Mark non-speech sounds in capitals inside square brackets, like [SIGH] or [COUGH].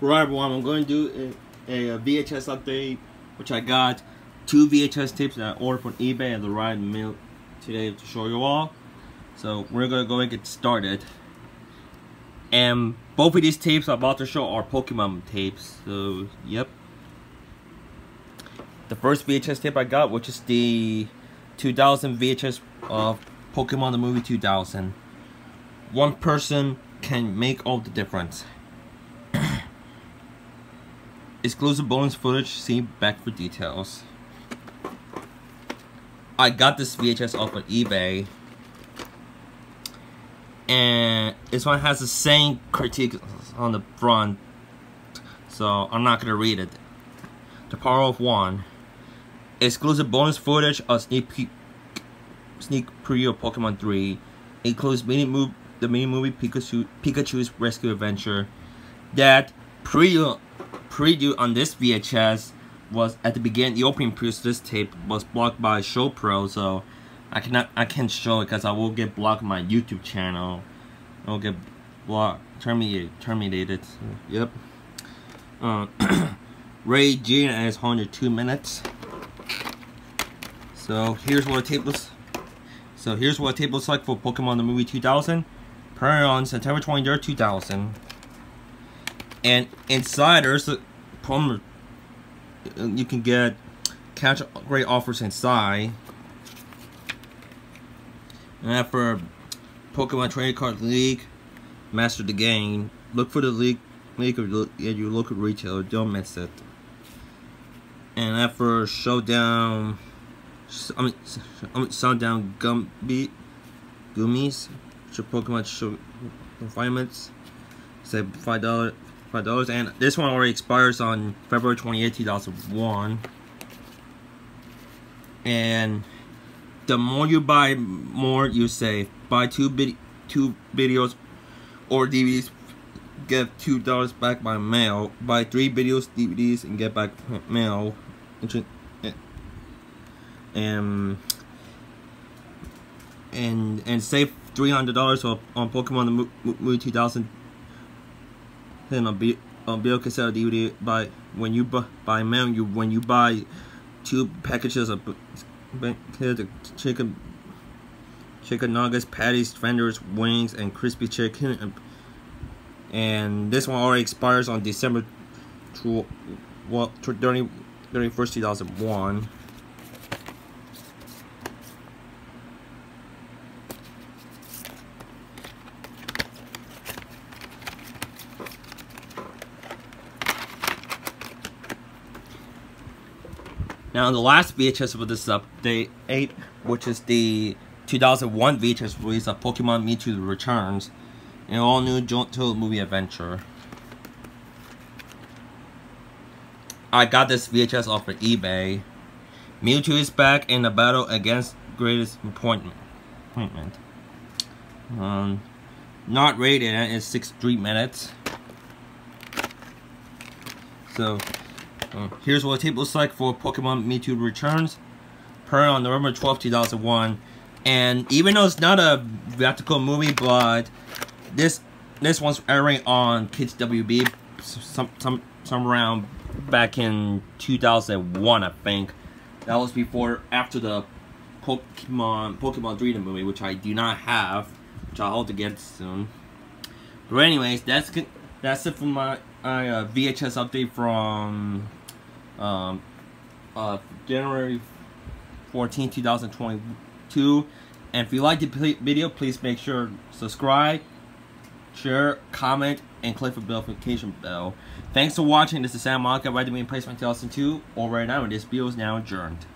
Right, everyone, I'm going to do a, a, VHS update, which I got two VHS tapes that I ordered from eBay at the right mail today to show you all. So we're going to go and get started. And both of these tapes I'm about to show are Pokemon tapes. So, yep. The first VHS tape I got, which is the 2000 VHS of Pokemon the movie 2000. One person can make all the difference. Exclusive bonus footage, see back for details. I got this VHS off of eBay. And this one has the same critique on the front. So I'm not gonna read it. The Power of One. Exclusive bonus footage of sneak peek sneak preview of Pokemon 3. Includes mini move the mini movie Pikachu Pikachu's Rescue Adventure. That preview preview on this VHS was at the beginning. The opening preview this tape was blocked by Show Pro, so I cannot I can't show it because I will get blocked on my YouTube channel. I'll get blocked terminated terminated. Yep. Uh, [CLEARS THROAT] Ray G his 102 minutes. So here's what a tape looks. So here's what a tape looks like for Pokemon the movie 2000. Premiere on September 23rd, 2000. And inside there's a promo. You can get catch great offers inside. And after Pokemon Trading Card League, master the game. Look for the league, league at your local retailer. Don't miss it. And after Showdown, I mean, I mean Sundown Gumby, Gummies, your Pokemon show refinements. Say five dollar five dollars and this one already expires on February 28, 2001. And the more you buy, more you save. Buy two vid two videos or DVDs, get two dollars back by mail. Buy three videos, DVDs, and get back mail. And eh, um, and and save three hundred dollars on Pokemon the Movie 2000 then on B on bill cassette DVD by when you buy by mail you when you buy two packages of chicken chicken nuggets, patties, fenders, wings, and crispy chicken. And this one already expires on December 30, 31st, 2001. Now, the last VHS for this update, 8, which is the 2001 VHS release of Pokemon Mewtwo Returns, an all-new Johto movie adventure. I got this VHS off of eBay. Mewtwo is back in the battle against Greatest Appointment. appointment. Um, not rated, it's 63 minutes. So, here's what the tape looks like for Pokemon Mewtwo Returns. Per on November 12, 2001. And even though it's not a theatrical movie, but this this one's airing on Kids WB some some some around back in 2001, I think. That was before after the Pokemon Pokemon 3 movie, which I do not have, which I hope to get soon. But anyways, that's that's it for my, my uh, VHS update from um, uh, January 14, 2022. And if you like the video, please make sure subscribe, share, comment, and click the notification bell. Thanks for watching. This is Sam Malka, Right to Place My 2002. Or right now, this video is now adjourned.